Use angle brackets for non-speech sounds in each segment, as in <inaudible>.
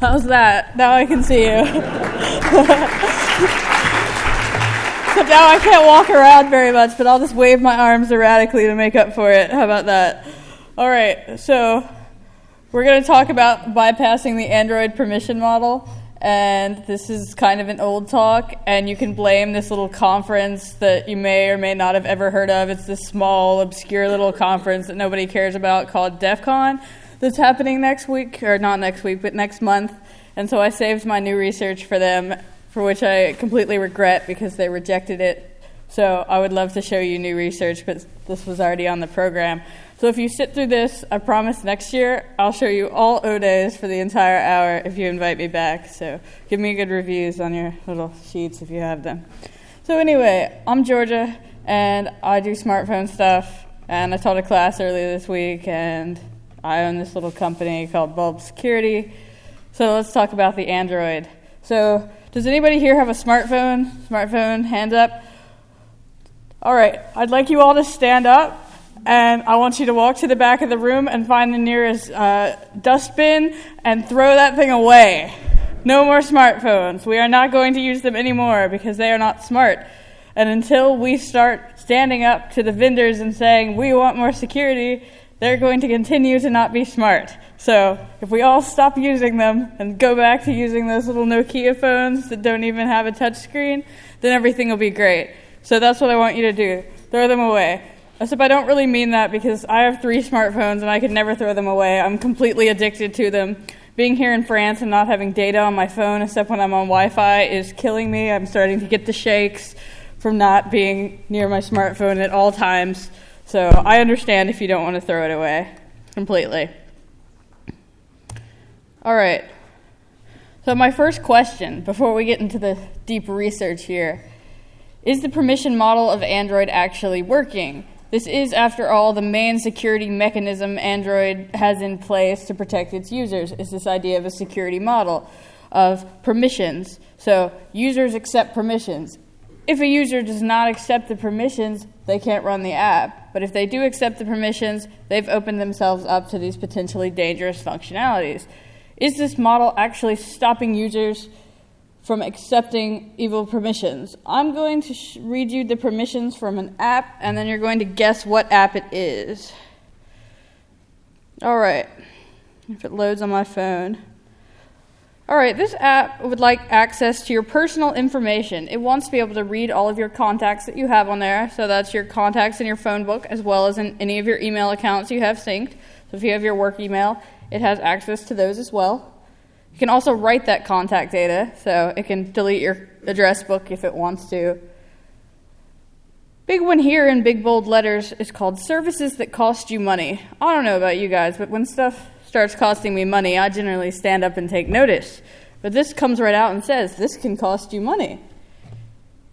How's that? Now I can see you. Except now I can't walk around very much, but I'll just wave my arms erratically to make up for it. How about that? All right, so we're going to talk about bypassing the Android permission model. And this is kind of an old talk, and you can blame this little conference that you may or may not have ever heard of. It's this small, obscure little conference that nobody cares about called DEF CON that's happening next week, or not next week, but next month. And so I saved my new research for them for which I completely regret because they rejected it. So I would love to show you new research, but this was already on the program. So if you sit through this, I promise next year I'll show you all O days for the entire hour if you invite me back. So give me good reviews on your little sheets if you have them. So anyway, I'm Georgia and I do smartphone stuff and I taught a class earlier this week and I own this little company called Bulb Security. So let's talk about the Android. So does anybody here have a smartphone? Smartphone, hands up. All right, I'd like you all to stand up, and I want you to walk to the back of the room and find the nearest uh, dustbin and throw that thing away. No more smartphones. We are not going to use them anymore because they are not smart. And until we start standing up to the vendors and saying, we want more security, they're going to continue to not be smart. So if we all stop using them and go back to using those little Nokia phones that don't even have a touch screen, then everything will be great. So that's what I want you to do. Throw them away. Except I don't really mean that because I have three smartphones and I could never throw them away. I'm completely addicted to them. Being here in France and not having data on my phone except when I'm on Wi Fi is killing me. I'm starting to get the shakes from not being near my smartphone at all times. So I understand if you don't want to throw it away completely. All right. So, my first question before we get into the deep research here is the permission model of Android actually working? This is, after all, the main security mechanism Android has in place to protect its users, is this idea of a security model of permissions. So, users accept permissions. If a user does not accept the permissions, they can't run the app. But if they do accept the permissions, they've opened themselves up to these potentially dangerous functionalities. Is this model actually stopping users from accepting evil permissions? I'm going to sh- read you the permissions from an app, and then you're going to guess what app it is. All right, if it loads on my phone. All right, this app would like access to your personal information. It wants to be able to read all of your contacts that you have on there. So that's your contacts in your phone book, as well as in any of your email accounts you have synced. So if you have your work email, it has access to those as well. You can also write that contact data, so it can delete your address book if it wants to. Big one here in big bold letters is called services that cost you money. I don't know about you guys, but when stuff starts costing me money, I generally stand up and take notice. But this comes right out and says, this can cost you money.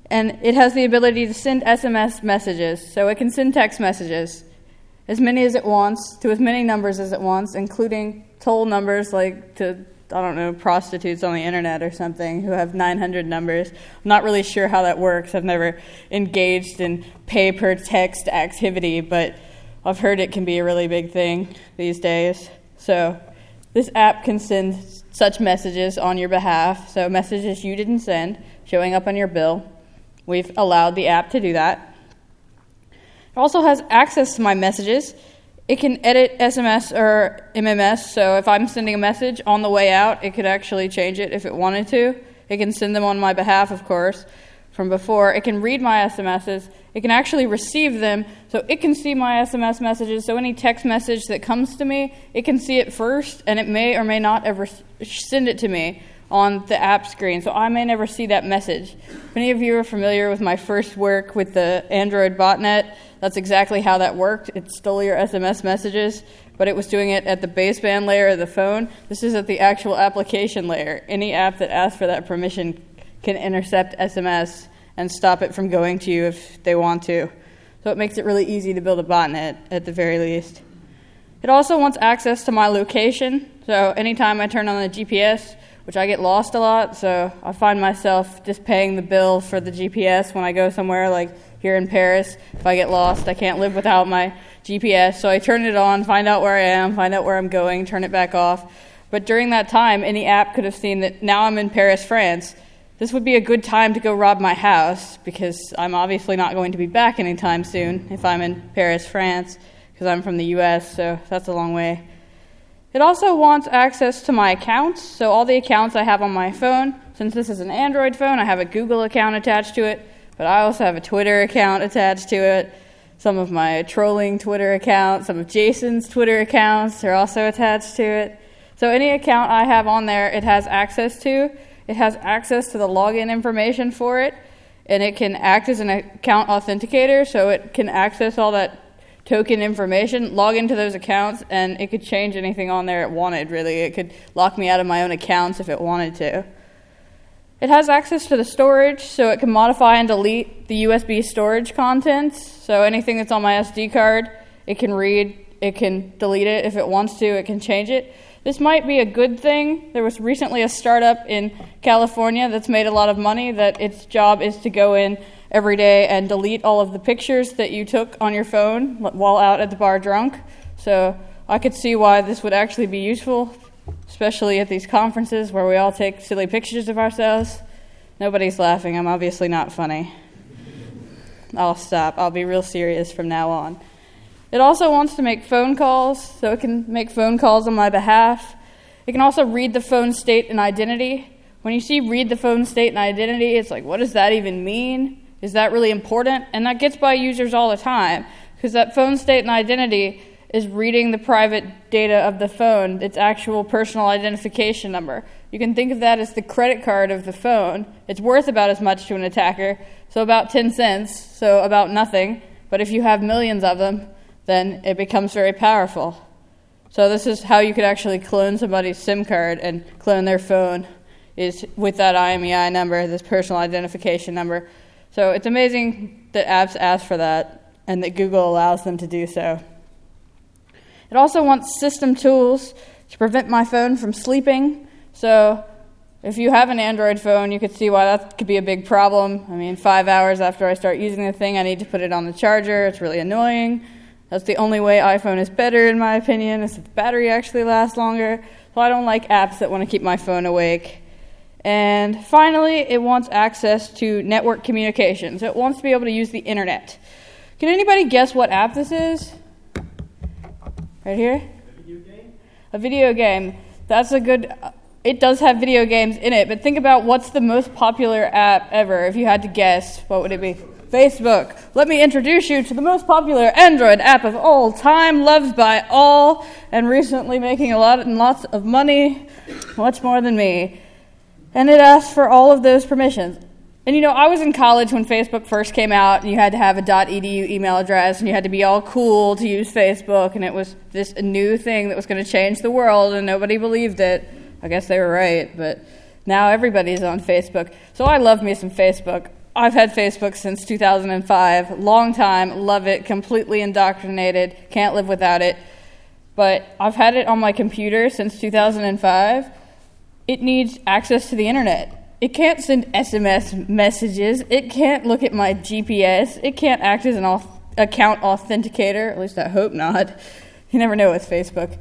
And it has the ability to send SMS messages, so it can send text messages, as many as it wants, to as many numbers as it wants, including toll numbers like to, I don't know, prostitutes on the internet or something who have 900 numbers. I'm not really sure how that works. I've never engaged in pay per text activity, but I've heard it can be a really big thing these days. So this app can send such messages on your behalf, so messages you didn't send showing up on your bill. We've allowed the app to do that. It also has access to my messages. It can edit SMS or MMS, so if I'm sending a message on the way out, it could actually change it if it wanted to. It can send them on my behalf, of course, from before. It can read my SMSs. It can actually receive them, so it can see my SMS messages. So any text message that comes to me, it can see it first, and it may or may not ever send it to me on the app screen. So I may never see that message. If any of you are familiar with my first work with the Android botnet, that's exactly how that worked. It stole your SMS messages, but it was doing it at the baseband layer of the phone. This is at the actual application layer. Any app that asks for that permission can intercept SMS and stop it from going to you if they want to. So it makes it really easy to build a botnet at the very least. It also wants access to my location. So anytime I turn on the GPS, which I get lost a lot, so I find myself just paying the bill for the GPS when I go somewhere like here in Paris. If I get lost, I can't live without my GPS. So I turn it on, find out where I am, find out where I'm going, turn it back off. But during that time, any app could have seen that now I'm in Paris, France. This would be a good time to go rob my house because I'm obviously not going to be back anytime soon if I'm in Paris, France, because I'm from the US, so that's a long way. It also wants access to my accounts, so all the accounts I have on my phone. Since this is an Android phone, I have a Google account attached to it, but I also have a Twitter account attached to it. Some of my trolling Twitter accounts, some of Jason's Twitter accounts are also attached to it. So any account I have on there, it has access to. It has access to the login information for it, and it can act as an account authenticator, so it can access all that token information, log into those accounts, and it could change anything on there it wanted, really. It could lock me out of my own accounts if it wanted to. It has access to the storage, so it can modify and delete the USB storage contents. So anything that's on my SD card, it can read, it can delete it if it wants to, it can change it. This might be a good thing. There was recently a startup in California that's made a lot of money that its job is to go in every day and delete all of the pictures that you took on your phone while out at the bar drunk. So I could see why this would actually be useful especially at these conferences where we all take silly pictures of ourselves. Nobody's laughing. I'm obviously not funny. I'll stop. I'll be real serious from now on. It also wants to make phone calls, so it can make phone calls on my behalf. It can also read the phone state and identity. When you see read the phone state and identity, it's like, what does that even mean? Is that really important? And that gets by users all the time because that phone state and identity is reading the private data of the phone, its actual personal identification number. You can think of that as the credit card of the phone. It's worth about as much to an attacker, so about 10 cents, so about nothing. But if you have millions of them, then it becomes very powerful. So this is how you could actually clone somebody's SIM card and clone their phone is with that IMEI number, this personal identification number. So it's amazing that apps ask for that and that Google allows them to do so. It also wants system tools to prevent my phone from sleeping. So if you have an Android phone, you could see why that could be a big problem. I mean, five hours after I start using the thing, I need to put it on the charger. It's really annoying. That's the only way iPhone is better, in my opinion, is that the battery actually lasts longer. So I don't like apps that want to keep my phone awake. And finally, it wants access to network communications. It wants to be able to use the internet. Can anybody guess what app this is? Right here? A video game? A video game. That's a good. Uh, it does have video games in it, but think about what's the most popular app ever. If you had to guess, what would it be? Facebook. Let me introduce you to the most popular Android app of all time, loved by all, and recently making a lot and lots of money, much more than me. And it asks for all of those permissions. And you know, I was in college when Facebook first came out, and you had to have a .edu email address, and you had to be all cool to use Facebook, and it was this new thing that was going to change the world, and nobody believed it. I guess they were right, but now everybody's on Facebook. So I love me some Facebook. I've had Facebook since 2005, long time, love it, completely indoctrinated, can't live without it. But I've had it on my computer since 2005. It needs access to the internet it can't send SMS messages. It can't look at my GPS. It can't act as an account authenticator. At least I hope not. You never know with Facebook.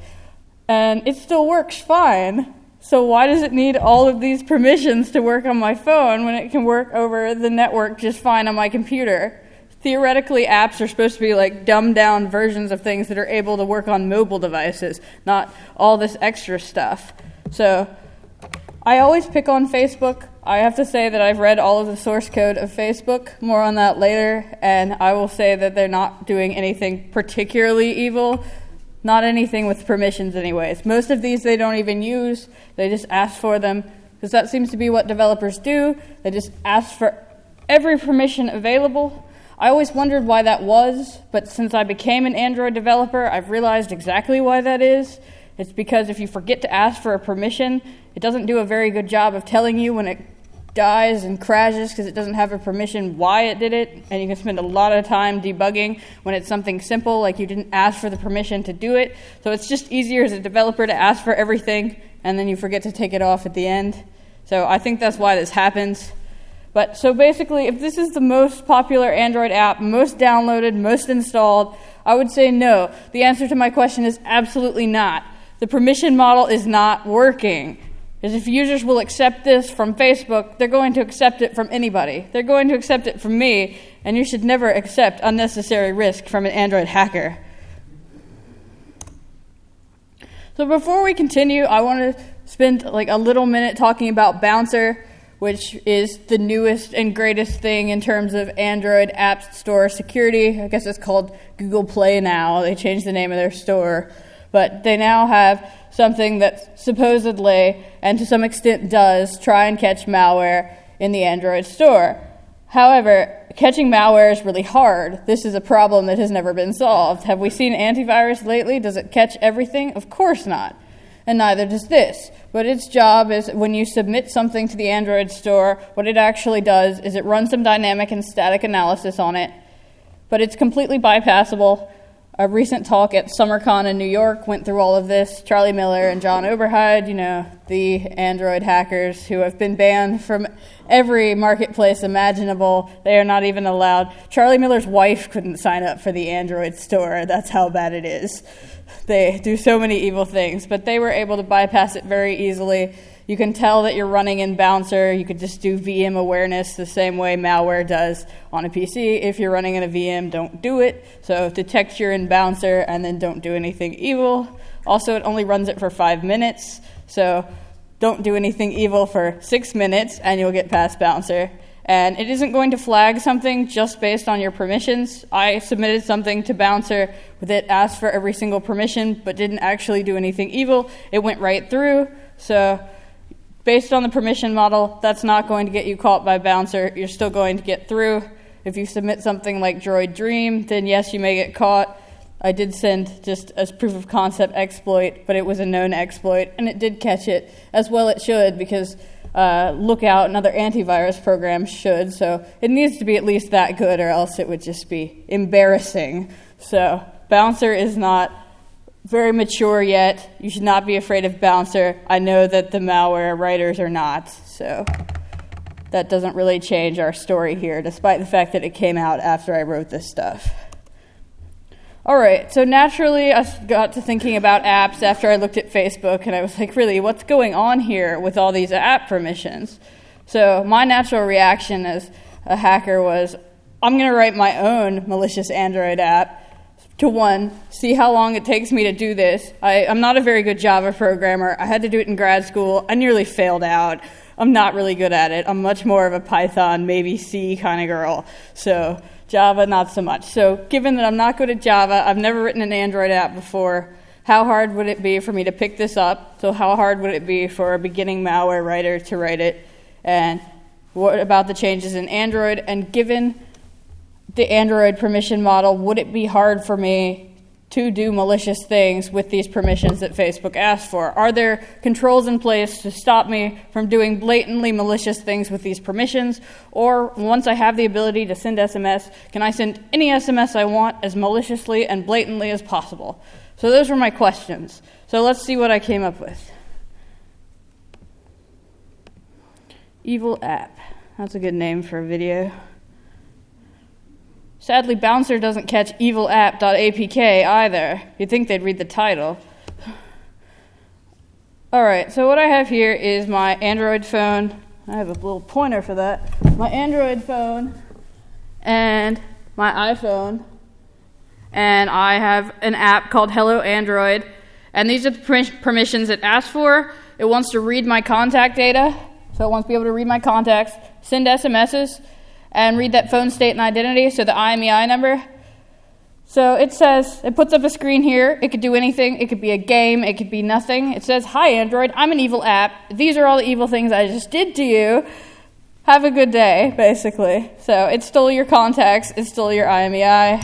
And it still works fine. So why does it need all of these permissions to work on my phone when it can work over the network just fine on my computer? Theoretically, apps are supposed to be like dumbed down versions of things that are able to work on mobile devices, not all this extra stuff. So I always pick on Facebook. I have to say that I've read all of the source code of Facebook, more on that later, and I will say that they're not doing anything particularly evil. Not anything with permissions, anyways. Most of these they don't even use, they just ask for them, because that seems to be what developers do. They just ask for every permission available. I always wondered why that was, but since I became an Android developer, I've realized exactly why that is. It's because if you forget to ask for a permission, it doesn't do a very good job of telling you when it dies and crashes because it doesn't have a permission why it did it, and you can spend a lot of time debugging when it's something simple, like you didn't ask for the permission to do it. So it's just easier as a developer to ask for everything and then you forget to take it off at the end. So I think that's why this happens. But so basically, if this is the most popular Android app, most downloaded, most installed, I would say no. The answer to my question is absolutely not the permission model is not working. Because if users will accept this from Facebook, they're going to accept it from anybody. They're going to accept it from me, and you should never accept unnecessary risk from an Android hacker. So before we continue, I want to spend like a little minute talking about Bouncer, which is the newest and greatest thing in terms of Android App Store security. I guess it's called Google Play now. They changed the name of their store, but they now have something that supposedly and to some extent does try and catch malware in the Android store. However, catching malware is really hard. This is a problem that has never been solved. Have we seen antivirus lately? Does it catch everything? Of course not. And neither does this. But its job is when you submit something to the Android store, what it actually does is it runs some dynamic and static analysis on it, but it's completely bypassable a recent talk at SummerCon in New York went through all of this. Charlie Miller and Jon Oberheide, you know, the Android hackers who have been banned from every marketplace imaginable. They are not even allowed. Charlie Miller's wife couldn't sign up for the Android store. That's how bad it is. They do so many evil things, but they were able to bypass it very easily you can tell that you're running in Bouncer. You could just do VM awareness the same way malware does on a PC. If you're running in a VM, don't do it. So detect you're in Bouncer and then don't do anything evil. Also, it only runs it for five minutes. So don't do anything evil for six minutes and you'll get past Bouncer. And it isn't going to flag something just based on your permissions. I submitted something to Bouncer that asked for every single permission but didn't actually do anything evil. It went right through. So Based on the permission model, that's not going to get you caught by Bouncer. You're still going to get through. If you submit something like Droid Dream, then yes, you may get caught. I did send just as proof of concept exploit, but it was a known exploit, and it did catch it as well. It should because uh, Lookout and other antivirus programs should. So it needs to be at least that good, or else it would just be embarrassing. So Bouncer is not very mature yet. You should not be afraid of Bouncer. I know that the malware writers are not, so that doesn't really change our story here, despite the fact that it came out after I wrote this stuff. All right, so naturally, I got to thinking about apps after I looked at Facebook, and I was like, really, what's going on here with all these app permissions? So, my natural reaction as a hacker was, I'm going to write my own malicious Android app to one, see how long it takes me to do this. I, am not a very good Java programmer. I had to do it in grad school. I nearly failed out. I'm not really good at it. I'm much more of a Python, maybe C kind of girl. So Java, not so much. So given that I'm not good at Java, I've never written an Android app before. How hard would it be for me to pick this up? So how hard would it be for a beginning malware writer to write it? And what about the changes in Android? And given the Android permission model, would it be hard for me to do malicious things with these permissions that Facebook asked for? Are there controls in place to stop me from doing blatantly malicious things with these permissions? Or once I have the ability to send SMS, can I send any SMS I want as maliciously and blatantly as possible? So those were my questions. So let's see what I came up with. Evil app. That's a good name for a video. Sadly, Bouncer doesn't catch evilapp.apk either. You'd think they'd read the title. Alright, so what I have here is my Android phone. I have a little pointer for that. My Android phone and my iPhone. And I have an app called Hello Android. And these are the permissions it asks for. It wants to read my contact data. So it wants to be able to read my contacts, send SMSs, and read that phone state and identity, so the IMEI number. So it says, it puts up a screen here. It could do anything. It could be a game. It could be nothing. It says, Hi, Android. I'm an evil app. These are all the evil things I just did to you. Have a good day, basically. So it stole your contacts. It stole your IMEI.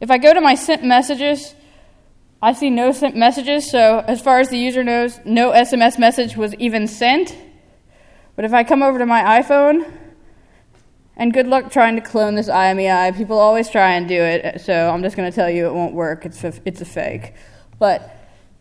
If I go to my sent messages, I see no sent messages. So as far as the user knows, no SMS message was even sent. But if I come over to my iPhone, and good luck trying to clone this IMEI. People always try and do it, so I'm just going to tell you it won't work. It's a, it's a fake. But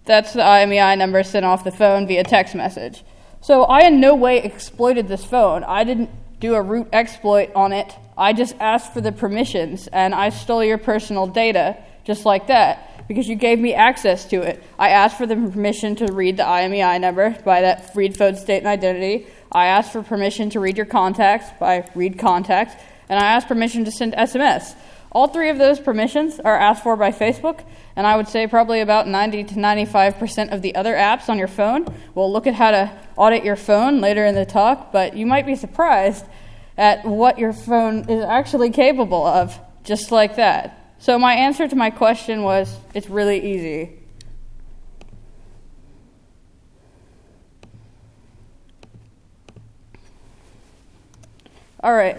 that's the IMEI number sent off the phone via text message. So I in no way exploited this phone. I didn't do a root exploit on it. I just asked for the permissions and I stole your personal data just like that. Because you gave me access to it. I asked for the permission to read the IMEI number by that read phone state and identity. I asked for permission to read your contacts by read contacts, and I asked permission to send SMS. All three of those permissions are asked for by Facebook, and I would say probably about 90 to 95% of the other apps on your phone. We'll look at how to audit your phone later in the talk, but you might be surprised at what your phone is actually capable of, just like that. So, my answer to my question was it's really easy. All right.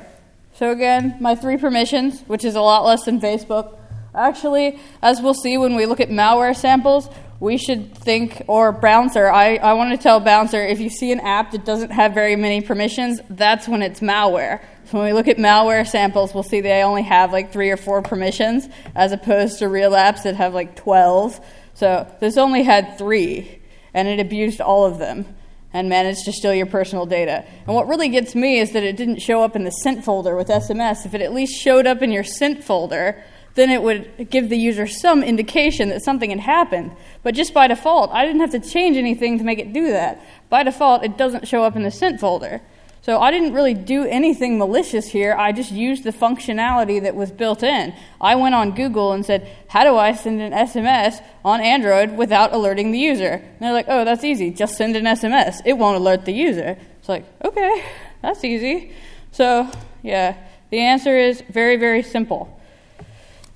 So again, my three permissions, which is a lot less than Facebook. Actually, as we'll see when we look at malware samples, we should think, or Bouncer, I, I want to tell Bouncer if you see an app that doesn't have very many permissions, that's when it's malware. So when we look at malware samples, we'll see they only have like three or four permissions, as opposed to real apps that have like 12. So this only had three, and it abused all of them and managed to steal your personal data. And what really gets me is that it didn't show up in the sent folder with SMS. If it at least showed up in your sent folder, then it would give the user some indication that something had happened. But just by default, I didn't have to change anything to make it do that. By default, it doesn't show up in the sent folder. So I didn't really do anything malicious here. I just used the functionality that was built in. I went on Google and said, How do I send an SMS on Android without alerting the user? And they're like, Oh, that's easy. Just send an SMS. It won't alert the user. It's like, Okay, <laughs> that's easy. So, yeah, the answer is very, very simple.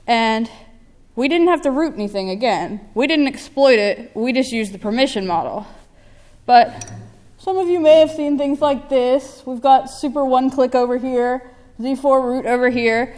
And we didn't have to root anything again. We didn't exploit it. We just used the permission model. But some of you may have seen things like this. We've got Super One Click over here, Z4 Root over here.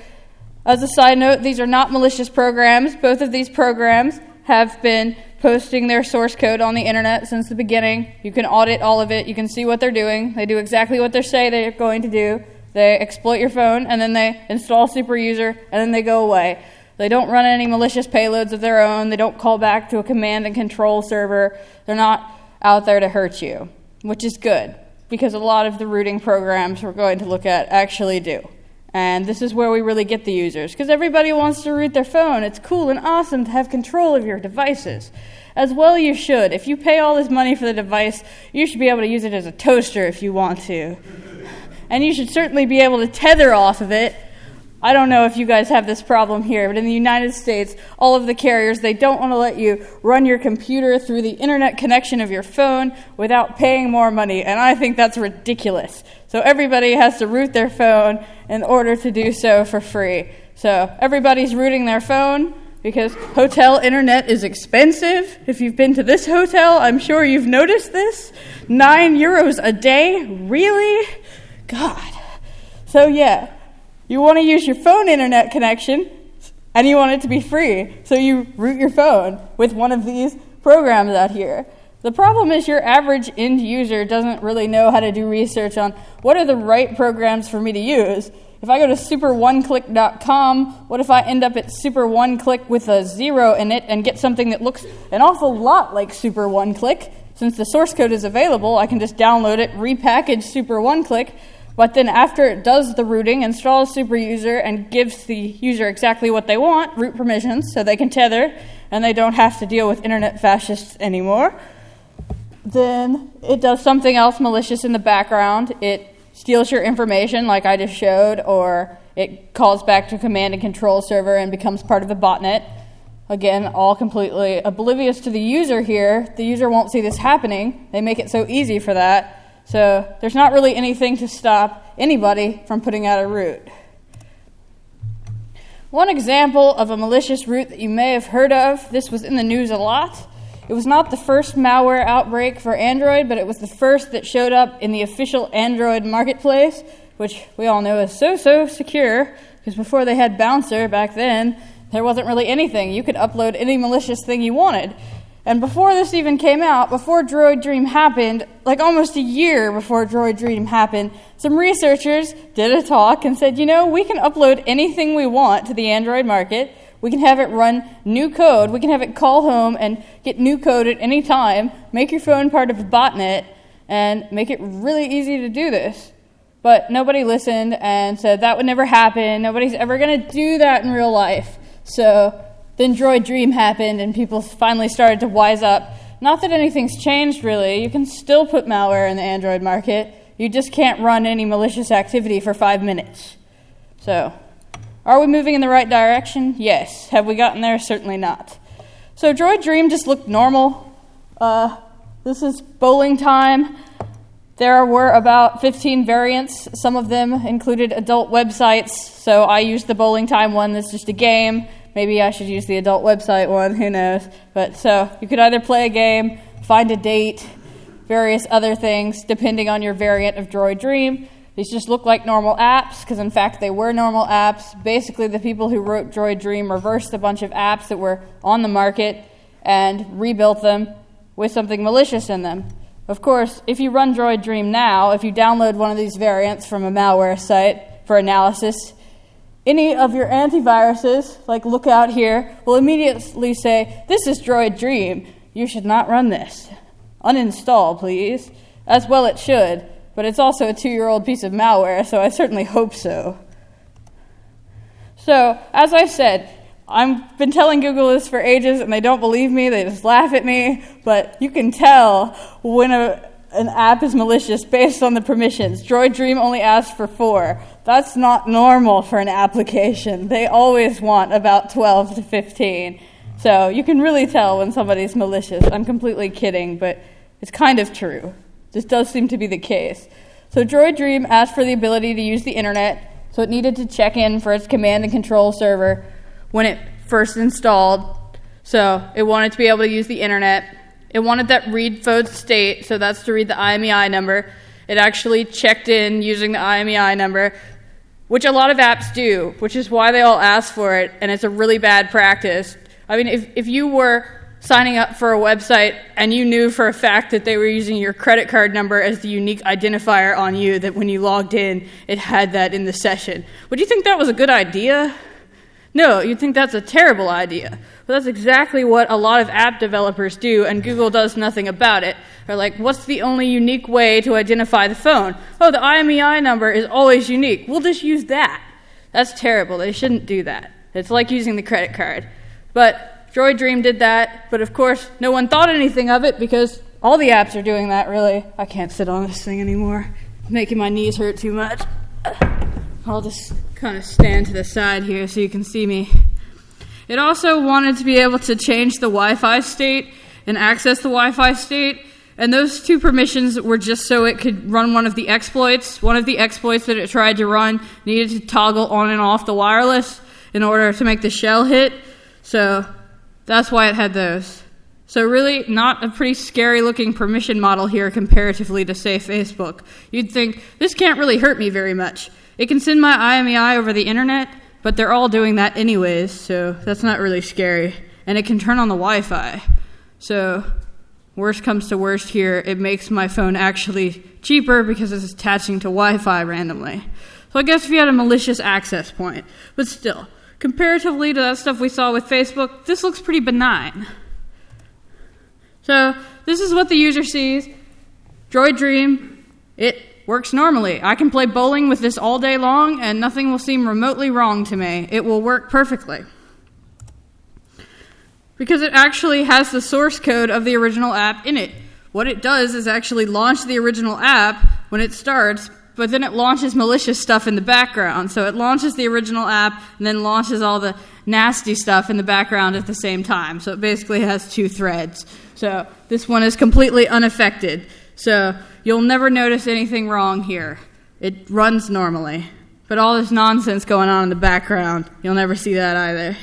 As a side note, these are not malicious programs. Both of these programs have been posting their source code on the internet since the beginning. You can audit all of it. You can see what they're doing. They do exactly what they say they're going to do. They exploit your phone, and then they install super user, and then they go away. They don't run any malicious payloads of their own. They don't call back to a command and control server. They're not out there to hurt you which is good because a lot of the rooting programs we're going to look at actually do. And this is where we really get the users because everybody wants to root their phone. It's cool and awesome to have control of your devices. As well, you should. If you pay all this money for the device, you should be able to use it as a toaster if you want to. And you should certainly be able to tether off of it I don't know if you guys have this problem here, but in the United States, all of the carriers, they don't want to let you run your computer through the internet connection of your phone without paying more money, and I think that's ridiculous. So everybody has to root their phone in order to do so for free. So everybody's rooting their phone because hotel internet is expensive. If you've been to this hotel, I'm sure you've noticed this. Nine euros a day? Really? God. So, yeah. You want to use your phone internet connection and you want it to be free. So you root your phone with one of these programs out here. The problem is your average end user doesn't really know how to do research on what are the right programs for me to use. If I go to superoneclick.com, what if I end up at super one click with a zero in it and get something that looks an awful lot like super one click? Since the source code is available, I can just download it, repackage super one click, but then after it does the rooting, installs super user and gives the user exactly what they want, root permissions, so they can tether and they don't have to deal with internet fascists anymore. Then it does something else malicious in the background. It steals your information, like I just showed, or it calls back to command and control server and becomes part of the botnet. Again, all completely oblivious to the user here. The user won't see this happening. They make it so easy for that so there's not really anything to stop anybody from putting out a root. One example of a malicious root that you may have heard of, this was in the news a lot. It was not the first malware outbreak for Android, but it was the first that showed up in the official Android marketplace, which we all know is so, so secure, because before they had Bouncer back then, there wasn't really anything. You could upload any malicious thing you wanted. And before this even came out, before Droid Dream happened, like almost a year before Droid Dream happened, some researchers did a talk and said, you know, we can upload anything we want to the Android market. We can have it run new code. We can have it call home and get new code at any time, make your phone part of a botnet, and make it really easy to do this. But nobody listened and said that would never happen. Nobody's ever going to do that in real life. So then Droid Dream happened, and people finally started to wise up. Not that anything's changed really. You can still put malware in the Android market. You just can't run any malicious activity for five minutes. So, are we moving in the right direction? Yes. Have we gotten there? Certainly not. So, Droid Dream just looked normal. Uh, this is bowling time. There were about 15 variants. Some of them included adult websites, so I used the bowling time one that's just a game. Maybe I should use the adult website one, who knows. But so you could either play a game, find a date, various other things, depending on your variant of Droid Dream. These just look like normal apps, because in fact they were normal apps. Basically, the people who wrote Droid Dream reversed a bunch of apps that were on the market and rebuilt them with something malicious in them. Of course, if you run Droid Dream now, if you download one of these variants from a malware site for analysis, any of your antiviruses, like Lookout here, will immediately say, This is Droid Dream. You should not run this. Uninstall, please. As well, it should, but it's also a two year old piece of malware, so I certainly hope so. So, as I said, I've been telling Google this for ages and they don't believe me, they just laugh at me, but you can tell when a, an app is malicious based on the permissions. Droid Dream only asks for four. That's not normal for an application. They always want about 12 to 15. So you can really tell when somebody's malicious. I'm completely kidding, but it's kind of true. This does seem to be the case. So Droid Dream asked for the ability to use the internet, so it needed to check in for its command and control server when it first installed. So it wanted to be able to use the internet. It wanted that read phone state, so that's to read the IMEI number. It actually checked in using the IMEI number, which a lot of apps do, which is why they all ask for it, and it's a really bad practice. I mean, if, if you were signing up for a website and you knew for a fact that they were using your credit card number as the unique identifier on you, that when you logged in, it had that in the session, would you think that was a good idea? No, you'd think that's a terrible idea. But that's exactly what a lot of app developers do, and Google does nothing about it. They're like, what's the only unique way to identify the phone? Oh, the IMEI number is always unique. We'll just use that. That's terrible. They shouldn't do that. It's like using the credit card. But Droid Dream did that, but of course, no one thought anything of it because all the apps are doing that, really. I can't sit on this thing anymore. Making my knees hurt too much. I'll just kind of stand to the side here so you can see me. It also wanted to be able to change the Wi Fi state and access the Wi Fi state. And those two permissions were just so it could run one of the exploits. One of the exploits that it tried to run needed to toggle on and off the wireless in order to make the shell hit. So that's why it had those. So, really, not a pretty scary looking permission model here comparatively to, say, Facebook. You'd think, this can't really hurt me very much. It can send my IMEI over the internet, but they're all doing that anyways, so that's not really scary. And it can turn on the Wi Fi. So, worst comes to worst here, it makes my phone actually cheaper because it's attaching to Wi Fi randomly. So, I guess if you had a malicious access point, but still, comparatively to that stuff we saw with Facebook, this looks pretty benign. So, this is what the user sees. Droid Dream, it works normally. I can play bowling with this all day long and nothing will seem remotely wrong to me. It will work perfectly. Because it actually has the source code of the original app in it. What it does is actually launch the original app when it starts, but then it launches malicious stuff in the background. So it launches the original app and then launches all the nasty stuff in the background at the same time. So it basically has two threads. So this one is completely unaffected. So you'll never notice anything wrong here. It runs normally. But all this nonsense going on in the background, you'll never see that either.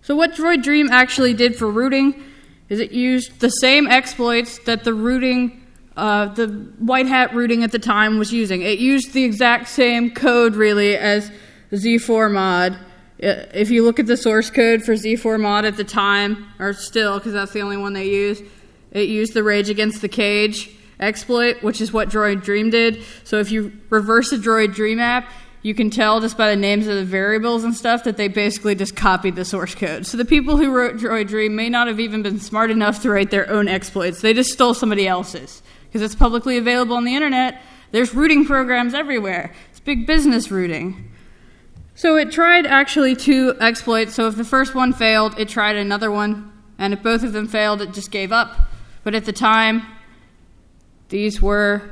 So, what Droid Dream actually did for rooting is it used the same exploits that the rooting, uh, the white hat rooting at the time was using. It used the exact same code, really, as Z4 mod. If you look at the source code for Z4 mod at the time, or still, because that's the only one they use, it used the Rage Against the Cage exploit, which is what Droid Dream did. So if you reverse a Droid Dream app, you can tell just by the names of the variables and stuff that they basically just copied the source code. So the people who wrote Droid Dream may not have even been smart enough to write their own exploits. They just stole somebody else's. Because it's publicly available on the internet, there's rooting programs everywhere. It's big business rooting. So it tried actually two exploits. So if the first one failed, it tried another one. And if both of them failed, it just gave up. But at the time, these were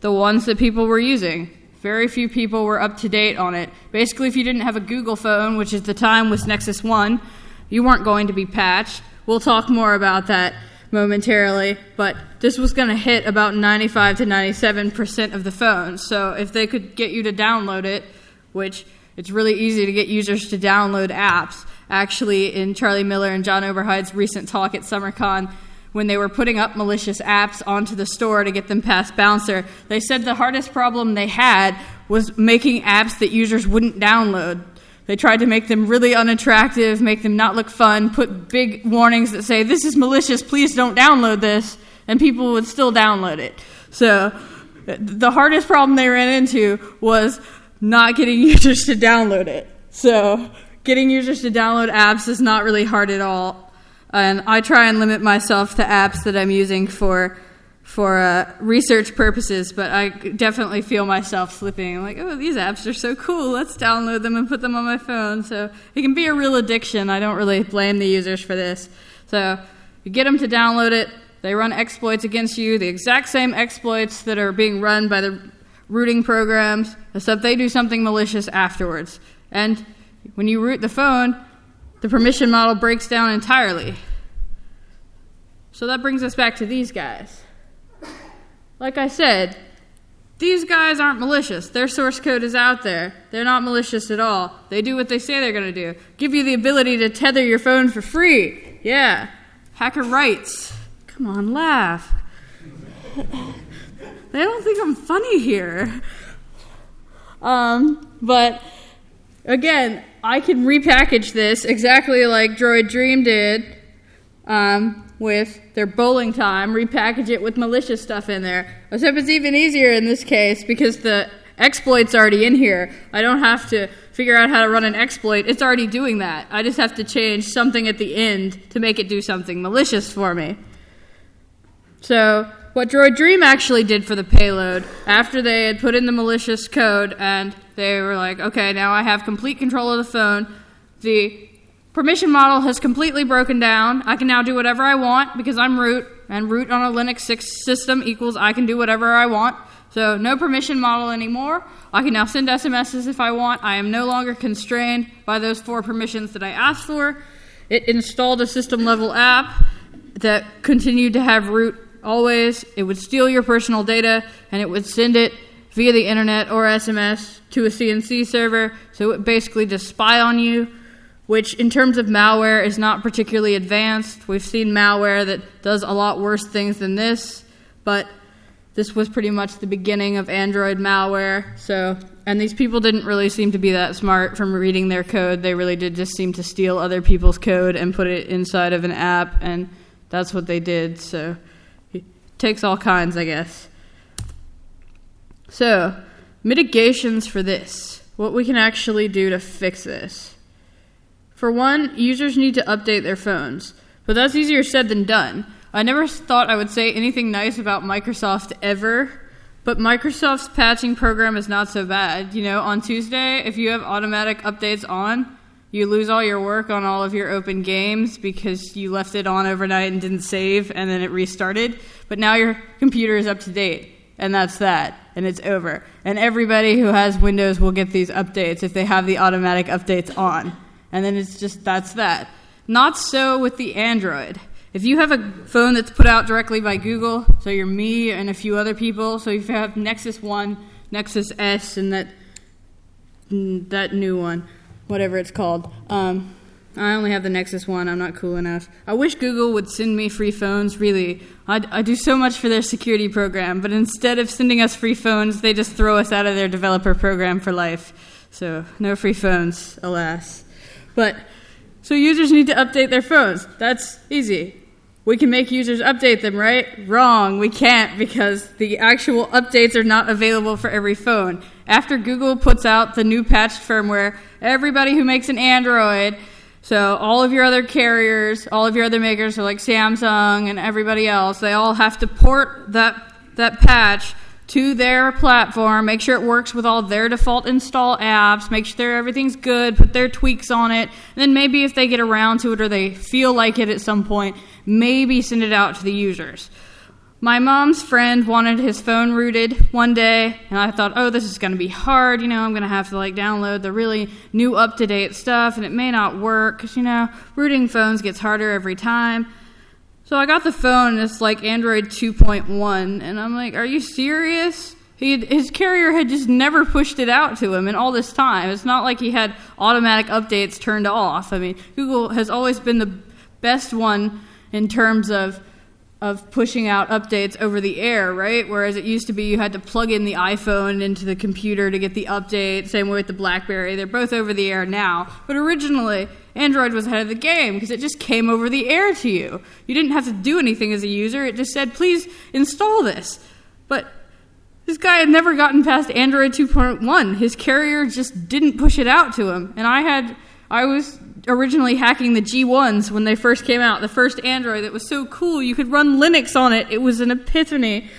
the ones that people were using. Very few people were up to date on it. Basically, if you didn't have a Google phone, which at the time was Nexus 1, you weren't going to be patched. We'll talk more about that momentarily, but this was going to hit about 95 to 97% of the phones. So if they could get you to download it, which it's really easy to get users to download apps. Actually, in Charlie Miller and Jon Oberheide's recent talk at SummerCon, when they were putting up malicious apps onto the store to get them past Bouncer, they said the hardest problem they had was making apps that users wouldn't download. They tried to make them really unattractive, make them not look fun, put big warnings that say, This is malicious, please don't download this, and people would still download it. So the hardest problem they ran into was not getting <laughs> users to download it. So getting users to download apps is not really hard at all. And I try and limit myself to apps that I'm using for for uh, research purposes, but I definitely feel myself slipping. I'm like, oh, these apps are so cool. Let's download them and put them on my phone. So it can be a real addiction. I don't really blame the users for this. So you get them to download it. They run exploits against you, the exact same exploits that are being run by the rooting programs, except they do something malicious afterwards. And when you root the phone, the permission model breaks down entirely. So that brings us back to these guys. Like I said, these guys aren't malicious. Their source code is out there. They're not malicious at all. They do what they say they're going to do. Give you the ability to tether your phone for free. Yeah. Hacker rights. Come on, laugh. <laughs> they don't think I'm funny here. Um, but again, I can repackage this exactly like Droid Dream did um, with their bowling time, repackage it with malicious stuff in there. Except it's even easier in this case because the exploit's already in here. I don't have to figure out how to run an exploit. It's already doing that. I just have to change something at the end to make it do something malicious for me. So, what Droid Dream actually did for the payload, after they had put in the malicious code and they were like, okay, now I have complete control of the phone, the Permission model has completely broken down. I can now do whatever I want because I'm root, and root on a Linux 6 system equals I can do whatever I want. So, no permission model anymore. I can now send SMSs if I want. I am no longer constrained by those four permissions that I asked for. It installed a system level app that continued to have root always. It would steal your personal data and it would send it via the internet or SMS to a CNC server. So, it basically just spy on you which in terms of malware is not particularly advanced. We've seen malware that does a lot worse things than this, but this was pretty much the beginning of Android malware. So, and these people didn't really seem to be that smart from reading their code. They really did just seem to steal other people's code and put it inside of an app, and that's what they did. So, it takes all kinds, I guess. So, mitigations for this. What we can actually do to fix this. For one, users need to update their phones, but that's easier said than done. I never thought I would say anything nice about Microsoft ever, but Microsoft's patching program is not so bad. You know, on Tuesday, if you have automatic updates on, you lose all your work on all of your open games because you left it on overnight and didn't save and then it restarted. But now your computer is up to date, and that's that, and it's over. And everybody who has Windows will get these updates if they have the automatic updates on and then it's just that's that. Not so with the Android. If you have a phone that's put out directly by Google, so you're me and a few other people, so if you have Nexus 1, Nexus S, and that that new one, whatever it's called. Um, I only have the Nexus 1. I'm not cool enough. I wish Google would send me free phones, really. I, I do so much for their security program, but instead of sending us free phones, they just throw us out of their developer program for life. So, no free phones, alas. But so users need to update their phones. That's easy. We can make users update them, right? Wrong, we can't because the actual updates are not available for every phone. After Google puts out the new patched firmware, everybody who makes an Android, so all of your other carriers, all of your other makers, so like Samsung and everybody else, they all have to port that that patch to their platform, make sure it works with all their default install apps, make sure everything's good, put their tweaks on it, and then maybe if they get around to it or they feel like it at some point, maybe send it out to the users. My mom's friend wanted his phone rooted one day, and I thought, oh, this is going to be hard. You know, I'm going to have to like download the really new up to date stuff, and it may not work because, you know, rooting phones gets harder every time. So I got the phone, and it's like Android 2.1, and I'm like, are you serious? He, his carrier had just never pushed it out to him in all this time. It's not like he had automatic updates turned off. I mean, Google has always been the best one in terms of of pushing out updates over the air, right? Whereas it used to be you had to plug in the iPhone into the computer to get the update. Same way with the BlackBerry. They're both over the air now. But originally, Android was ahead of the game because it just came over the air to you. You didn't have to do anything as a user. It just said, please install this. But this guy had never gotten past Android 2.1. His carrier just didn't push it out to him. And I had, I was originally hacking the G1s when they first came out, the first Android that was so cool you could run Linux on it. It was an epiphany.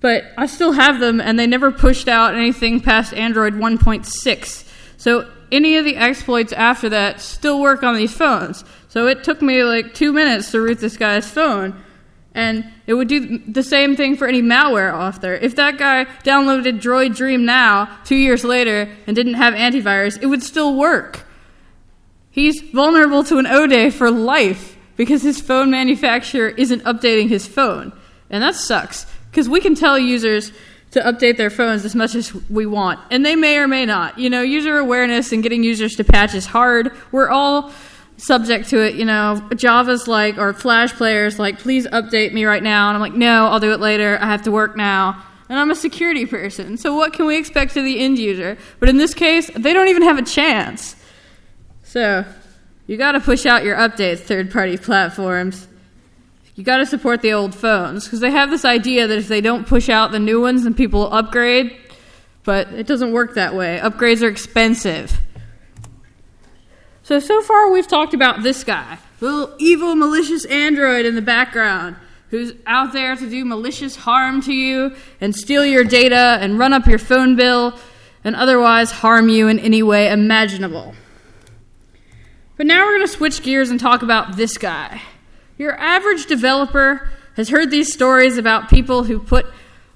But I still have them, and they never pushed out anything past Android 1.6. So any of the exploits after that still work on these phones. So it took me like two minutes to root this guy's phone. And it would do the same thing for any malware off there. If that guy downloaded Droid Dream now, two years later, and didn't have antivirus, it would still work. He's vulnerable to an O day for life because his phone manufacturer isn't updating his phone. And that sucks because we can tell users to update their phones as much as we want, and they may or may not. You know, user awareness and getting users to patch is hard. We're all subject to it. You know, Java's like, or Flash players like, please update me right now. And I'm like, no, I'll do it later. I have to work now. And I'm a security person. So what can we expect to the end user? But in this case, they don't even have a chance. So, you got to push out your updates, third party platforms. You got to support the old phones because they have this idea that if they don't push out the new ones, then people will upgrade. But it doesn't work that way. Upgrades are expensive. So, so far we've talked about this guy, little evil, malicious android in the background who's out there to do malicious harm to you and steal your data and run up your phone bill and otherwise harm you in any way imaginable. But now we're going to switch gears and talk about this guy. Your average developer has heard these stories about people who put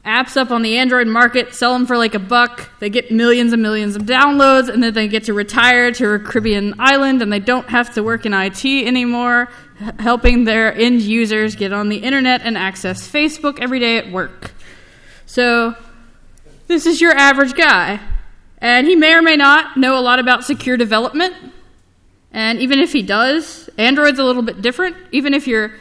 apps up on the Android market, sell them for like a buck, they get millions and millions of downloads, and then they get to retire to a Caribbean island and they don't have to work in IT anymore, helping their end users get on the internet and access Facebook every day at work. So, this is your average guy. And he may or may not know a lot about secure development. And even if he does, Android's a little bit different. Even if you're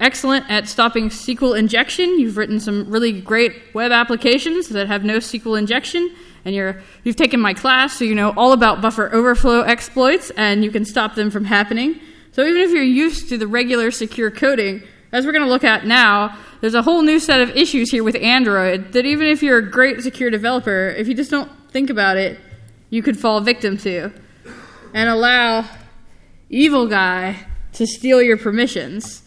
excellent at stopping SQL injection, you've written some really great web applications that have no SQL injection, and you're, you've taken my class, so you know all about buffer overflow exploits, and you can stop them from happening. So even if you're used to the regular secure coding, as we're going to look at now, there's a whole new set of issues here with Android that even if you're a great secure developer, if you just don't think about it, you could fall victim to. And allow evil guy to steal your permissions.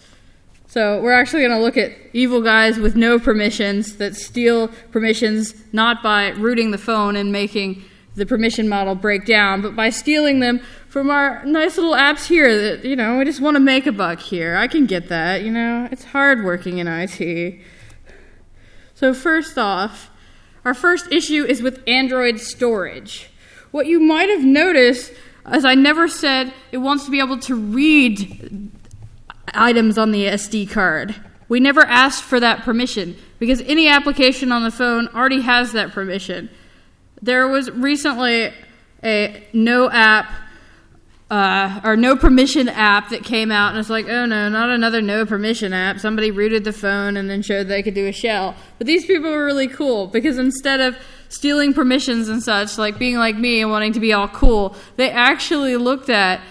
So we're actually going to look at evil guys with no permissions that steal permissions not by rooting the phone and making the permission model break down, but by stealing them from our nice little apps here that, you know, we just want to make a buck here. I can get that, you know, it's hard working in IT. So, first off, our first issue is with Android storage. What you might have noticed as I never said, it wants to be able to read items on the SD card. We never asked for that permission because any application on the phone already has that permission. There was recently a no app uh, or no permission app that came out, and it's like, oh no, not another no permission app. Somebody rooted the phone and then showed they could do a shell. But these people were really cool because instead of stealing permissions and such, like being like me and wanting to be all cool, they actually looked at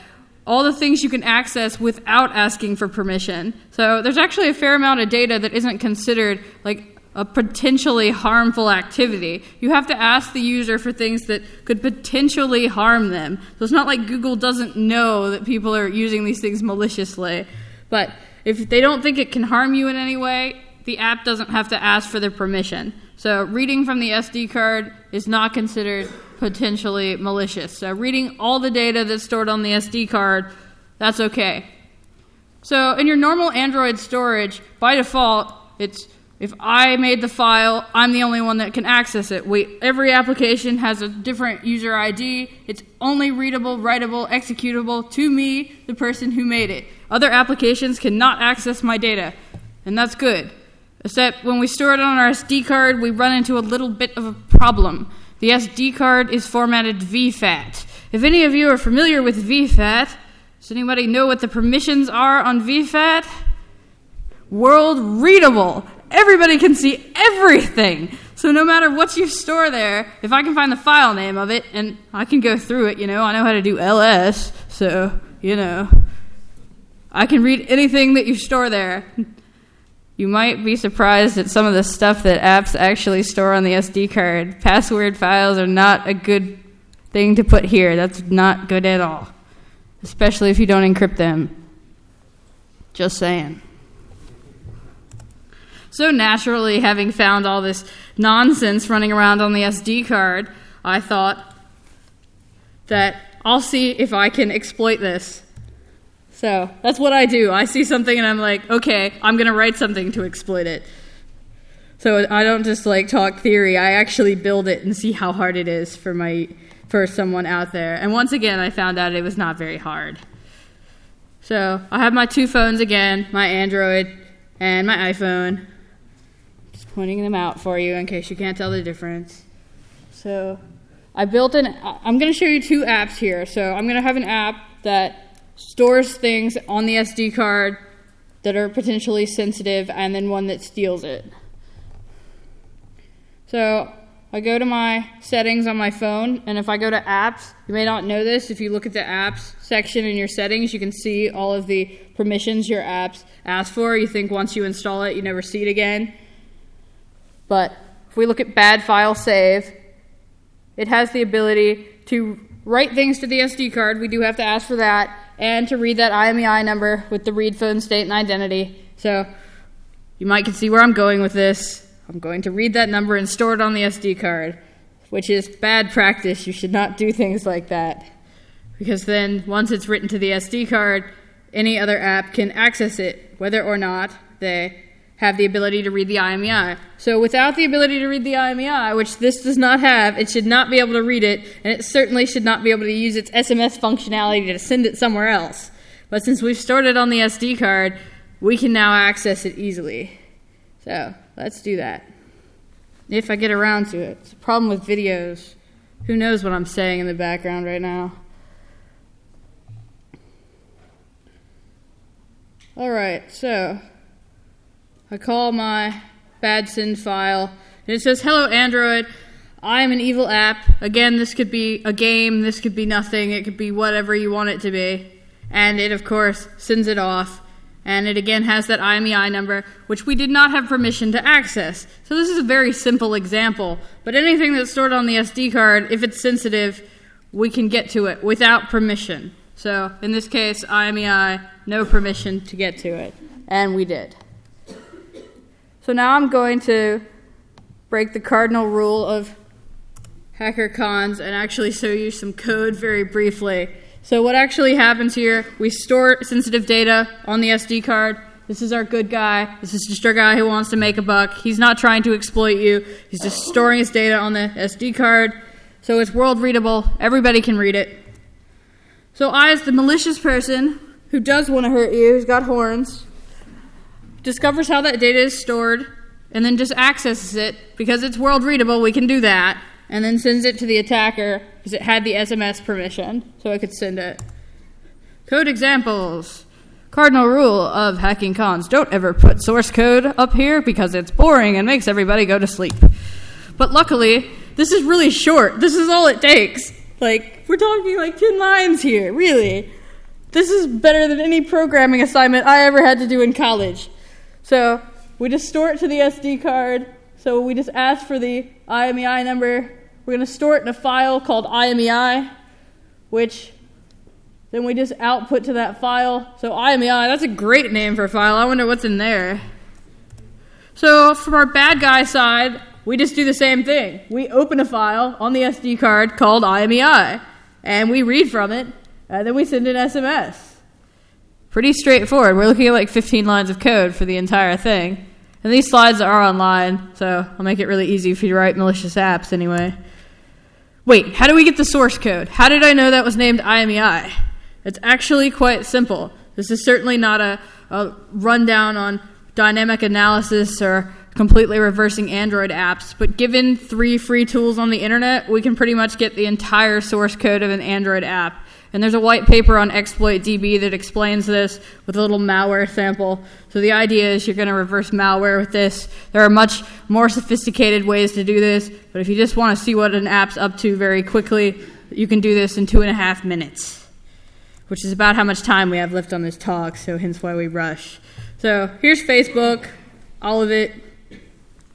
all the things you can access without asking for permission. So there's actually a fair amount of data that isn't considered like a potentially harmful activity. You have to ask the user for things that could potentially harm them. So it's not like Google doesn't know that people are using these things maliciously. But if they don't think it can harm you in any way, the app doesn't have to ask for their permission. So reading from the SD card is not considered potentially malicious. So reading all the data that's stored on the SD card, that's okay. So in your normal Android storage, by default, it's if I made the file, I'm the only one that can access it. We, every application has a different user ID. It's only readable, writable, executable to me, the person who made it. Other applications cannot access my data, and that's good. Except when we store it on our SD card, we run into a little bit of a problem. The SD card is formatted VFAT. If any of you are familiar with VFAT, does anybody know what the permissions are on VFAT? World readable. Everybody can see everything. So no matter what you store there, if I can find the file name of it and I can go through it, you know, I know how to do ls, so, you know, I can read anything that you store there. You might be surprised at some of the stuff that apps actually store on the SD card. Password files are not a good thing to put here. That's not good at all, especially if you don't encrypt them. Just saying. So naturally, having found all this nonsense running around on the SD card, I thought that I'll see if I can exploit this. So that's what I do. I see something and I'm like, okay, I'm going to write something to exploit it. So I don't just like talk theory. I actually build it and see how hard it is for my for someone out there. And once again, I found out it was not very hard. So I have my two phones again, my Android and my iPhone Just pointing them out for you in case you can't tell the difference. So I built an, I'm going to show you two apps here. So I'm going to have an app that stores things on the SD card that are potentially sensitive and then one that steals it. So I go to my settings on my phone, and if I go to apps, you may not know this. If you look at the apps section in your settings, you can see all of the permissions your apps ask for. You think once you install it, you never see it again. But if we look at bad file save, it has the ability to write things to the SD card. We do have to ask for that, and to read that IMEI number with the read phone state and identity. So you might can see where I'm going with this. I'm going to read that number and store it on the SD card, which is bad practice. You should not do things like that. Because then, once it's written to the SD card, any other app can access it, whether or not they have the ability to read the IMEI. So without the ability to read the IMEI, which this does not have, it should not be able to read it, and it certainly should not be able to use its SMS functionality to send it somewhere else. But since we've stored it on the SD card, we can now access it easily. So let's do that. If I get around to it. It's a problem with videos. Who knows what I'm saying in the background right now? All right, so I call my badsin file, and it says, Hello, Android. I am an evil app. Again, this could be a game, this could be nothing, it could be whatever you want it to be. And it, of course, sends it off. And it again has that IMEI number, which we did not have permission to access. So this is a very simple example. But anything that's stored on the SD card, if it's sensitive, we can get to it without permission. So in this case, IMEI, no permission to get to it. And we did. So now I'm going to break the cardinal rule of HackerCons and actually show you some code very briefly. So what actually happens here, we store sensitive data on the SD card. This is our good guy. This is just our guy who wants to make a buck. He's not trying to exploit you. He's just storing his data on the SD card. So it's world readable. Everybody can read it. So I, as the malicious person who does want to hurt you, who's got horns, discovers how that data is stored, and then just accesses it. Because it's world readable, we can do that. And then sends it to the attacker because it had the SMS permission, so it could send it. Code examples. Cardinal rule of hacking cons don't ever put source code up here because it's boring and makes everybody go to sleep. But luckily, this is really short. This is all it takes. Like, we're talking like 10 lines here, really. This is better than any programming assignment I ever had to do in college. So we just store it to the SD card. So we just ask for the IMEI number. We're going to store it in a file called IMEI, which then we just output to that file. So IMEI, that's a great name for a file. I wonder what's in there. So from our bad guy side, we just do the same thing. We open a file on the SD card called IMEI, and we read from it, and then we send an SMS. Pretty straightforward. We're looking at like 15 lines of code for the entire thing. And these slides are online, so I'll make it really easy for you to write malicious apps anyway. Wait, how do we get the source code? How did I know that was named IMEI? It's actually quite simple. This is certainly not a, a rundown on dynamic analysis or completely reversing Android apps, but given three free tools on the internet, we can pretty much get the entire source code of an Android app. And there's a white paper on ExploitDB that explains this with a little malware sample. So the idea is you're going to reverse malware with this. There are much more sophisticated ways to do this, but if you just want to see what an app's up to very quickly, you can do this in two and a half minutes, which is about how much time we have left on this talk, so hence why we rush. So here's Facebook, all of it,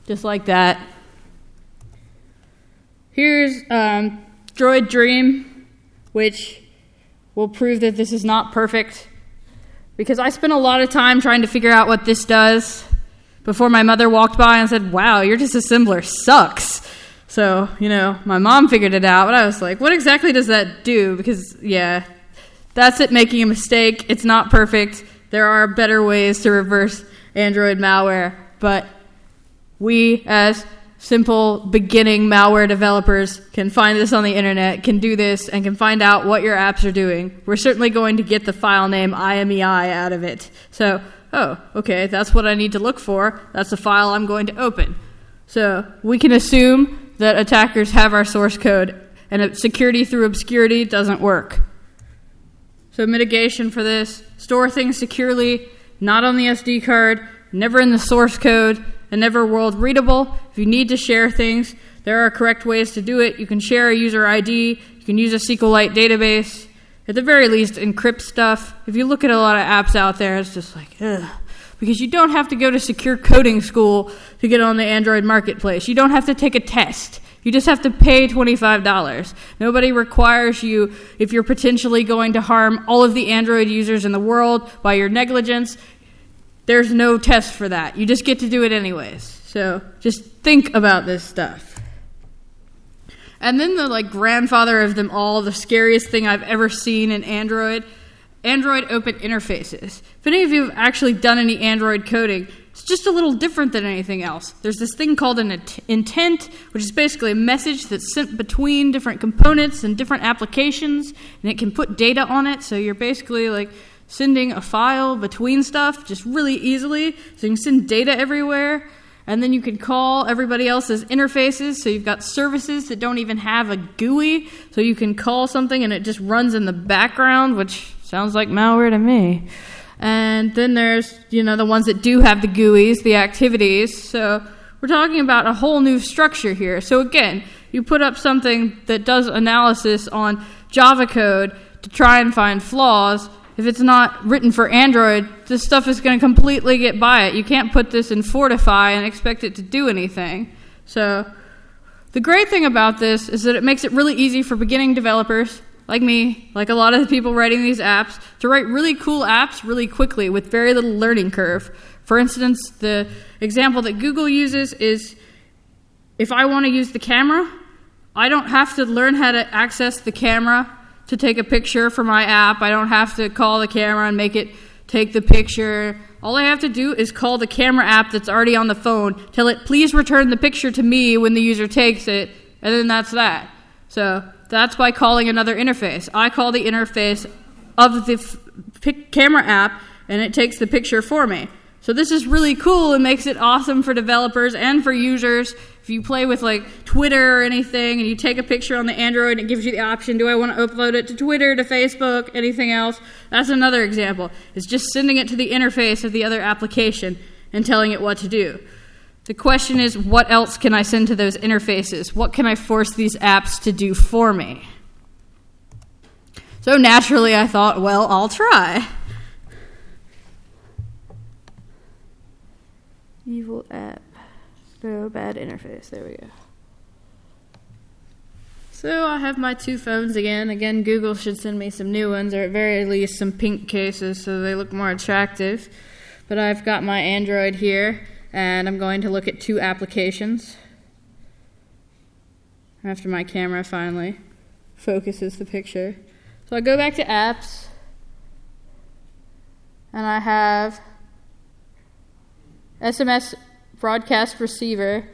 just like that. Here's um, Droid Dream, which will prove that this is not perfect. Because I spent a lot of time trying to figure out what this does before my mother walked by and said, Wow, your disassembler sucks. So, you know, my mom figured it out, but I was like, What exactly does that do? Because, yeah, that's it making a mistake. It's not perfect. There are better ways to reverse Android malware, but we, as simple beginning malware developers, can find this on the internet, can do this, and can find out what your apps are doing. We're certainly going to get the file name IMEI out of it. So, oh, okay, that's what I need to look for. That's the file I'm going to open. So, we can assume that attackers have our source code, and security through obscurity doesn't work. So, mitigation for this store things securely, not on the SD card, never in the source code, and never world readable. If you need to share things, there are correct ways to do it. You can share a user ID, you can use a SQLite database. At the very least, encrypt stuff. If you look at a lot of apps out there, it's just like, ugh. Because you don't have to go to secure coding school to get on the Android marketplace. You don't have to take a test. You just have to pay $25. Nobody requires you, if you're potentially going to harm all of the Android users in the world by your negligence, there's no test for that. You just get to do it anyways. So just think about this stuff. And then the like grandfather of them all, the scariest thing I've ever seen in Android, Android open interfaces. If any of you have actually done any Android coding, it's just a little different than anything else. There's this thing called an intent, which is basically a message that's sent between different components and different applications, and it can put data on it. So you're basically like sending a file between stuff just really easily. So you can send data everywhere. And then you can call everybody else's interfaces. So you've got services that don't even have a GUI. So you can call something and it just runs in the background, which sounds like malware to me. And then there's, you know, the ones that do have the GUIs, the activities. So we're talking about a whole new structure here. So again, you put up something that does analysis on Java code to try and find flaws. If it's not written for Android, this stuff is going to completely get by it. You can't put this in Fortify and expect it to do anything. So the great thing about this is that it makes it really easy for beginning developers like me, like a lot of the people writing these apps, to write really cool apps really quickly with very little learning curve. For instance, the example that Google uses is if I want to use the camera, I don't have to learn how to access the camera to take a picture for my app. I don't have to call the camera and make it take the picture. All I have to do is call the camera app that's already on the phone, tell it, please return the picture to me when the user takes it, and then that's that. So that's by calling another interface. I call the interface of the camera app and it takes the picture for me. So this is really cool and makes it awesome for developers and for users. If you play with like Twitter or anything and you take a picture on the Android, it gives you the option do I want to upload it to Twitter, to Facebook, anything else? That's another example. It's just sending it to the interface of the other application and telling it what to do. The question is, what else can I send to those interfaces? What can I force these apps to do for me? So naturally, I thought, well, I'll try. Evil app. No bad interface. There we go. So I have my two phones again. Again, Google should send me some new ones, or at very least some pink cases so they look more attractive. But I've got my Android here and I'm going to look at two applications. after my camera finally focuses the picture. So I go back to apps and I have SMS broadcast receiver,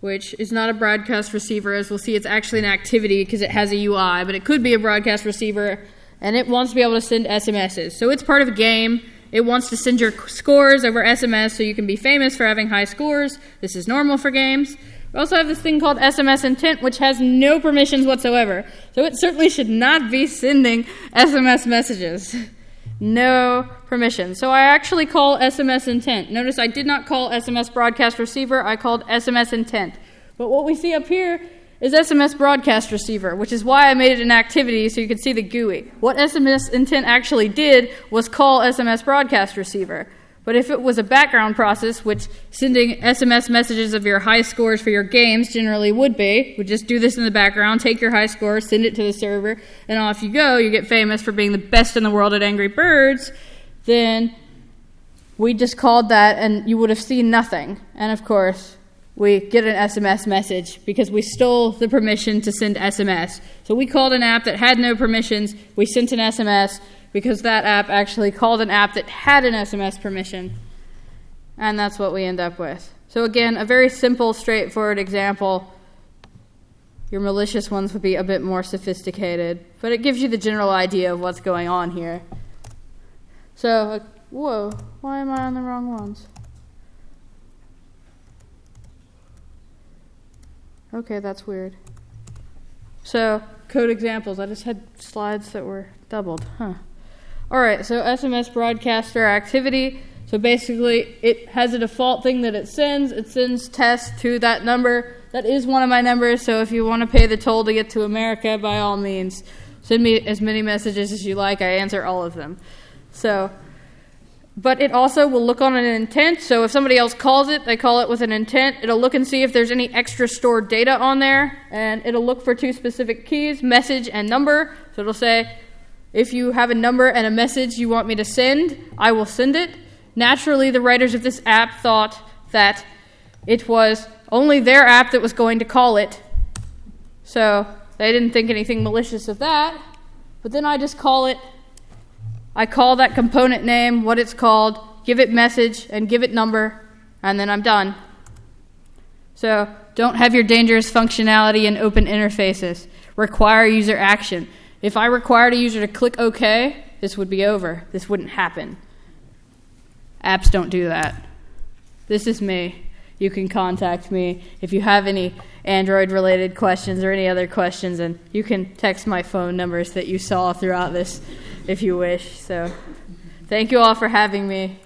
which is not a broadcast receiver. As we'll see, it's actually an activity because it has a UI, but it could be a broadcast receiver and it wants to be able to send SMSs. So it's part of a game. It wants to send your scores over SMS so you can be famous for having high scores. This is normal for games. We also have this thing called SMS intent, which has no permissions whatsoever. So it certainly should not be sending SMS messages. <laughs> No permission. So I actually call SMS intent. Notice I did not call SMS broadcast receiver, I called SMS intent. But what we see up here is SMS broadcast receiver, which is why I made it an activity so you could see the GUI. What SMS intent actually did was call SMS broadcast receiver. But if it was a background process, which sending SMS messages of your high scores for your games generally would be, would just do this in the background, take your high score, send it to the server, and off you go, you get famous for being the best in the world at Angry Birds, then we just called that and you would have seen nothing. And of course, we get an SMS message because we stole the permission to send SMS. So we called an app that had no permissions, we sent an SMS, because that app actually called an app that had an SMS permission. And that's what we end up with. So, again, a very simple, straightforward example. Your malicious ones would be a bit more sophisticated, but it gives you the general idea of what's going on here. So, whoa, why am I on the wrong ones? Okay, that's weird. So, code examples. I just had slides that were doubled, huh? All right, so SMS broadcaster activity. So basically, it has a default thing that it sends. It sends tests to that number. That is one of my numbers, so if you want to pay the toll to get to America, by all means, send me as many messages as you like. I answer all of them. So, but it also will look on an intent. So if somebody else calls it, they call it with an intent. It'll look and see if there's any extra stored data on there, and it'll look for two specific keys, message and number. So it'll say, if you have a number and a message you want me to send, I will send it. Naturally, the writers of this app thought that it was only their app that was going to call it. So they didn't think anything malicious of that. But then I just call it, I call that component name, what it's called, give it message, and give it number, and then I'm done. So don't have your dangerous functionality in open interfaces. Require user action. If I required a user to click OK, this would be over. This wouldn't happen. Apps don't do that. This is me. You can contact me if you have any Android related questions or any other questions, and you can text my phone numbers that you saw throughout this if you wish. So, thank you all for having me.